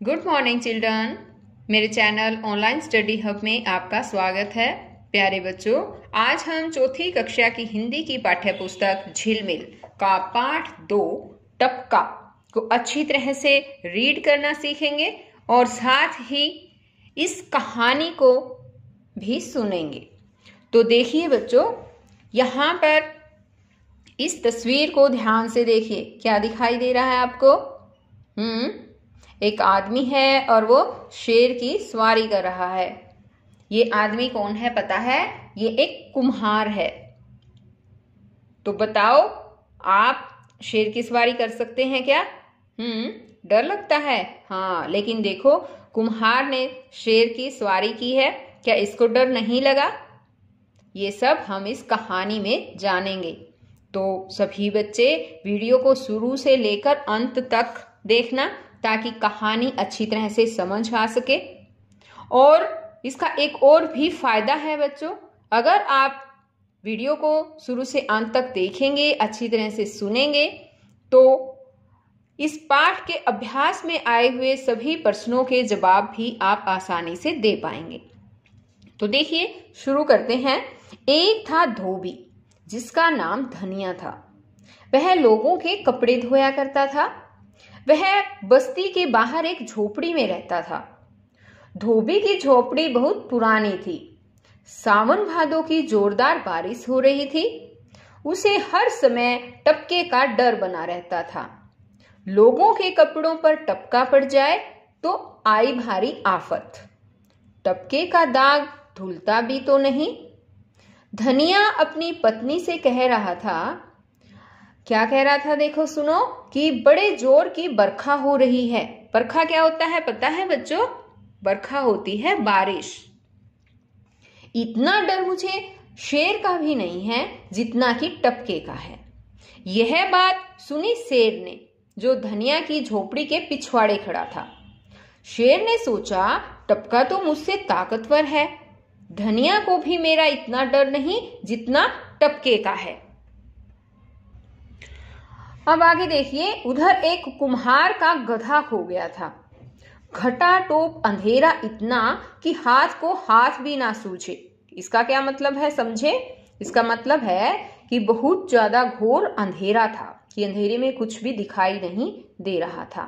Good morning children मेरे channel online study hub में आपका स्वागत है। प्यारे बच्चों, आज हम चौथी कक्षा की हिंदी की पाठ्य पुस्तक झिलमिल का पाठ दो, टपका, को अच्छी तरह से रीड करना सीखेंगे और साथ ही इस कहानी को भी सुनेंगे। तो देखिए बच्चों, यहाँ पर इस तस्वीर को ध्यान से देखिए। क्या दिखाई दे रहा है आपको? हम्म एक आदमी है और वो शेर की सवारी कर रहा है। ये आदमी कौन है पता है? ये एक कुम्हार है। तो बताओ, आप शेर की सवारी कर सकते हैं क्या? हम्म डर लगता है। हाँ लेकिन देखो, कुम्हार ने शेर की सवारी की है। क्या इसको डर नहीं लगा? ये सब हम इस कहानी में जानेंगे। तो सभी बच्चे वीडियो को शुरू से लेकर अंत तक देखना। ताकि कहानी अच्छी तरह से समझ आ सके। और इसका एक और भी फ़ायदा है बच्चों, अगर आप वीडियो को शुरू से अंत तक देखेंगे, अच्छी तरह से सुनेंगे तो इस पाठ के अभ्यास में आए हुए सभी प्रश्नों के जवाब भी आप आसानी से दे पाएँगे। तो देखिए, शुरू करते हैं। एक था धोबी, जिसका नाम धनिया था। वह लोगों के कपड़े धोया करता था। वह बस्ती के बाहर एक झोपड़ी में रहता था। धोबी की झोपड़ी बहुत पुरानी थी। सावन भादों की जोरदार बारिश हो रही थी। उसे हर समय टपके का डर बना रहता था। लोगों के कपड़ों पर टपका पड़ जाए तो आई भारी आफत। टपके का दाग धुलता भी तो नहीं। धनिया अपनी पत्नी से कह रहा था क्या कह रहा था देखो सुनो, कि बड़े ज़ोर की बरखा हो रही है। बरखा क्या होता है पता है बच्चों? बरखा होती है बारिश। इतना डर मुझे शेर का भी नहीं है, जितना कि टपके का है। यह बात सुनी शेर ने, जो धनिया की झोपड़ी के पिछवाड़े खड़ा था। शेर ने सोचा, टपका तो मुझसे ताकतवर है। धनिया को भी मेरा इतना डर नहीं, जितना टपके का है। अब आगे देखिए, उधर एक कुम्हार का गधा खो गया था। घटा टोप अंधेरा इतना कि हाथ को हाथ भी ना सूझे। इसका क्या मतलब है समझे? इसका मतलब है कि बहुत ज़्यादा घोर अंधेरा था, कि अंधेरे में कुछ भी दिखाई नहीं दे रहा था।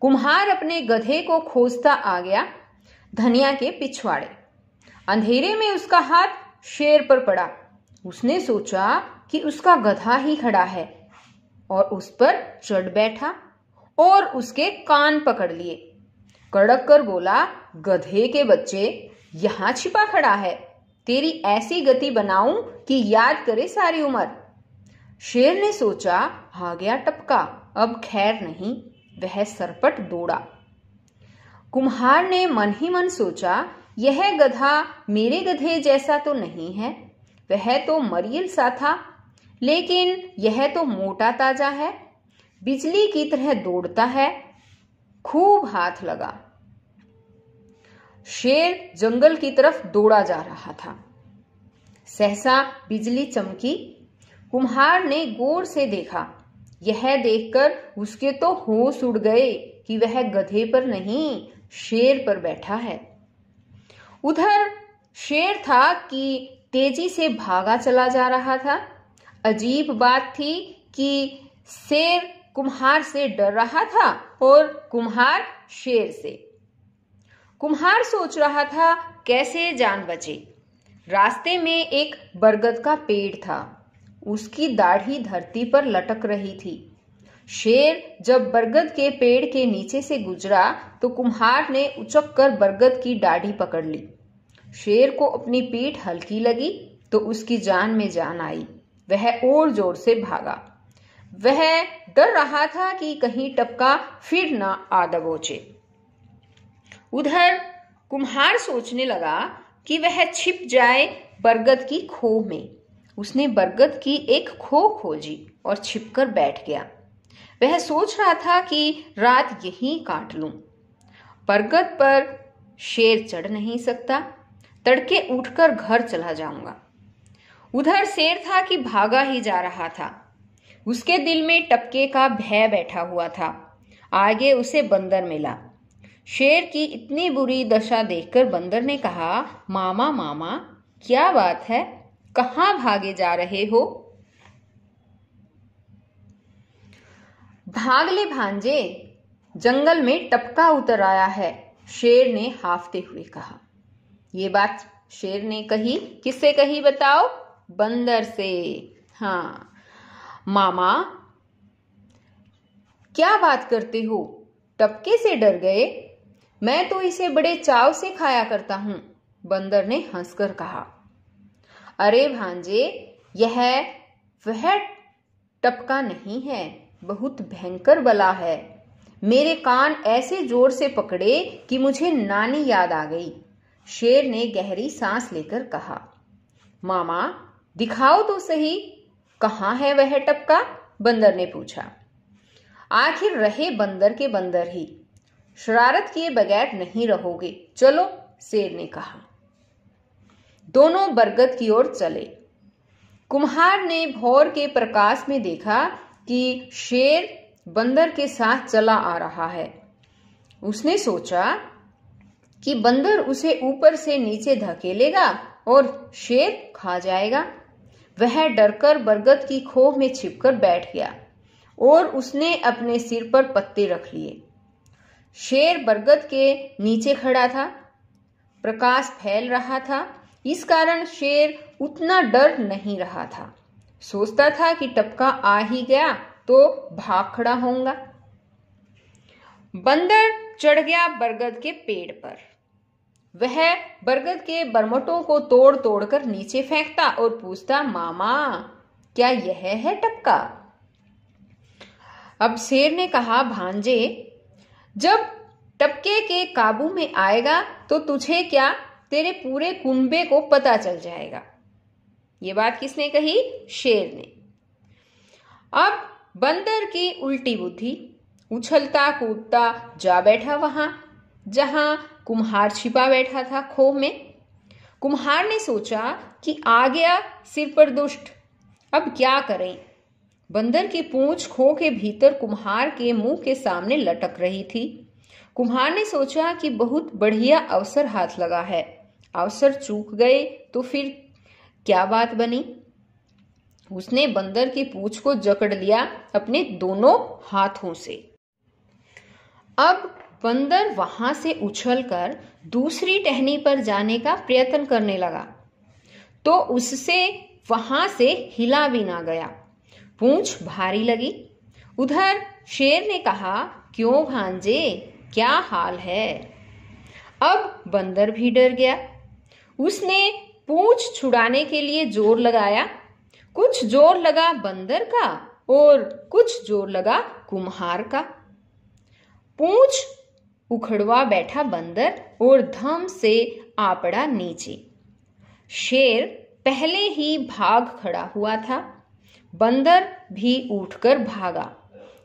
कुम्हार अपने गधे को खोजता आ गया, धनिया के पिछवाड़े। अंधेरे में उसका हाथ शेर पर पड़ा। उसने सोचा कि उसका गधा ही खड़ा है। और उस पर चढ़ बैठा और उसके कान पकड़ लिए। कड़क कर बोला, गधे के बच्चे, यहाँ छिपा खड़ा है। तेरी ऐसी गति बनाऊँ कि याद करे सारी उम्र। शेर ने सोचा, आ गया टपका, अब खैर नहीं, वह सरपट दौड़ा। कुम्हार ने मन ही मन सोचा, यह गधा मेरे गधे जैसा तो नहीं है, वह तो मरियल सा था। लेकिन यह तो मोटा ताज़ा है। बिजली की तरह दौड़ता है। खूब हाथ लगा। शेर जंगल की तरफ़ दौड़ा जा रहा था। सहसा बिजली चमकी। कुम्हार ने गौर से देखा। यह देखकर उसके तो होश उड़ गए कि वह गधे पर नहीं, शेर पर बैठा है। उधर शेर था कि तेज़ी से भागा चला जा रहा था। अजीब बात थी कि शेर कुम्हार से डर रहा था और कुम्हार शेर से। कुम्हार सोच रहा था, कैसे जान बचे? रास्ते में एक बरगद का पेड़ था। उसकी दाढ़ी धरती पर लटक रही थी। शेर जब बरगद के पेड़ के नीचे से गुजरा तो कुम्हार ने उचक कर बरगद की दाढ़ी पकड़ ली। शेर को अपनी पीठ हल्की लगी तो उसकी जान में जान आई। वह और ज़ोर से भागा। वह डर रहा था कि कहीं टपका फिर ना आ दबोचे उधर कुम्हार सोचने लगा कि वह छिप जाए बरगद की खो में। उसने बरगद की एक खो खोजी और छिपकर बैठ गया। वह सोच रहा था कि रात यहीं काट लूँ। बरगद पर शेर चढ़ नहीं सकता। तड़के उठकर घर चला जाऊँगा। उधर शेर था कि भागा ही जा रहा था। उसके दिल में टपके का भय बैठा हुआ था। आगे उसे बंदर मिला। शेर की इतनी बुरी दशा देखकर बंदर ने कहा, मामा मामा, क्या बात है? कहाँ भागे जा रहे हो? भाग ले भांजे, जंगल में टपका उतर आया है, शेर ने हाफते हुए कहा। यह बात शेर ने कही किससे कही बताओ? बंदर से। हाँ। मामा, क्या बात करते हो? टपके से डर गए? मैं तो इसे बड़े चाव से खाया करता हूँ, बंदर ने हंसकर कहा। अरे भांजे, यह वह टपका नहीं है, बहुत भयंकर बला है। मेरे कान ऐसे ज़ोर से पकड़े कि मुझे नानी याद आ गई। शेर ने गहरी सांस लेकर कहा, मामा दिखाओ तो सही, कहाँ है वह टपका? बंदर ने पूछा। आखिर रहे बंदर के बंदर ही। शरारत किए बगैर नहीं रहोगे। चलो, शेर ने कहा। दोनों बरगद की ओर चले। कुम्हार ने भोर के प्रकाश में देखा कि शेर बंदर के साथ चला आ रहा है। उसने सोचा कि बंदर उसे ऊपर से नीचे धकेलेगा और शेर खा जाएगा। वह डरकर बरगद की खोह में छिपकर बैठ गया और उसने अपने सिर पर पत्ते रख लिए। शेर बरगद के नीचे खड़ा था। प्रकाश फैल रहा था। इस कारण शेर उतना डर नहीं रहा था। सोचता था कि टपका आ ही गया तो भाग खड़ा होऊँगा। बंदर चढ़ गया बरगद के पेड़ पर। वह बरगद के बरमटों को तोड़ तोड़कर नीचे फेंकता और पूछता, मामा, क्या यह है टपका? अब शेर ने कहा, भांजे, जब टपके के काबू में आएगा तो तुझे क्या तेरे पूरे कुंबे को पता चल जाएगा? ये बात किसने कही? शेर ने। अब बंदर की उल्टी बुद्धि, उछलता कूदता जा बैठा वहाँ, जहाँ कुम्हार छिपा बैठा था खो में। कुम्हार ने सोचा कि आ गया सिर पर दुष्ट। अब क्या करें? बंदर की पूंछ खो के भीतर कुम्हार के मुँह के सामने लटक रही थी। कुम्हार ने सोचा कि बहुत बढ़िया अवसर हाथ लगा है। अवसर चूक गए तो फिर क्या बात बनी? उसने बंदर की पूछ को जकड़ लिया अपने दोनों हाथों से। अब बंदर वहाँ से उछलकर दूसरी टहनी पर जाने का प्रयत्न करने लगा। तो उससे वहाँ से हिला भी ना गया। पूंछ भारी लगी। उधर शेर ने कहा, क्यों भांजे, क्या हाल है? अब बंदर भी डर गया। उसने पूंछ छुड़ाने के लिए ज़ोर लगाया। कुछ ज़ोर लगा बंदर का और कुछ ज़ोर लगा कुम्हार का। पूंछ उखड़वा बैठा बंदर और धम से आपड़ा नीचे। शेर पहले ही भाग खड़ा हुआ था। बंदर भी उठकर भागा।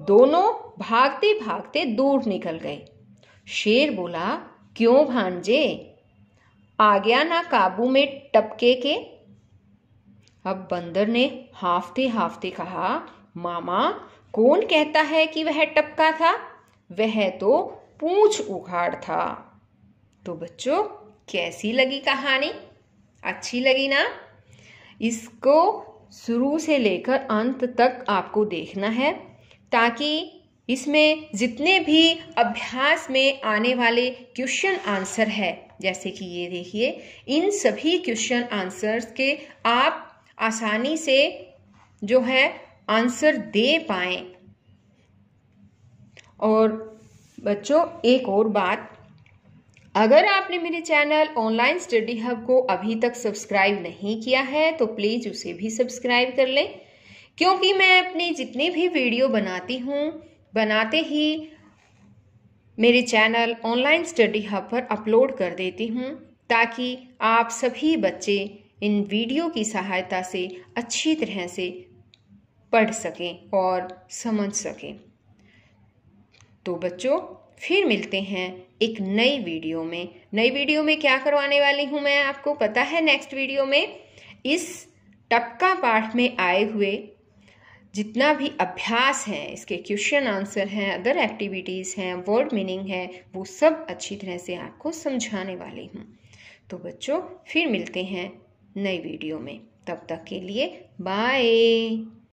दोनों भागते भागते दूर निकल गए। शेर बोला, क्यों भांजे? आ गया ना काबू में टपके के? अब बंदर ने हाफते हाफते कहा, मामा, कौन कहता है कि वह टपका था? वह तो पूछ उखाड़ था। तो बच्चों, कैसी लगी कहानी? अच्छी लगी ना? इसको शुरू से लेकर अंत तक आपको देखना है, ताकि इसमें जितने भी अभ्यास में आने वाले क्वेश्चन आंसर है, जैसे कि ये देखिए, इन सभी क्वेश्चन आंसर्स के आप आसानी से जो है आंसर दे पाए। और बच्चों, एक और बात। अगर आपने मेरे चैनल ऑनलाइन स्टडी हब को अभी तक सब्सक्राइब नहीं किया है तो प्लीज़ उसे भी सब्सक्राइब कर लें। क्योंकि मैं अपनी जितनी भी वीडियो बनाती हूँ, बनाते ही मेरे चैनल ऑनलाइन स्टडी हब पर अपलोड कर देती हूँ, ताकि आप सभी बच्चे इन वीडियो की सहायता से अच्छी तरह से पढ़ सकें और समझ सकें। तो बच्चों, फिर मिलते हैं एक नई वीडियो में। नई वीडियो में क्या करवाने वाली हूँ मैं आपको, पता है नेक्स्ट वीडियो में? इस टपका पाठ में आए हुए जितना भी अभ्यास है, इसके क्वेश्चन आंसर हैं अदर एक्टिविटीज़ हैं वर्ड मीनिंग है, वो सब अच्छी तरह से आपको समझाने वाली हूँ। तो बच्चों, फिर मिलते हैं नई वीडियो में। तब तक के लिए बाय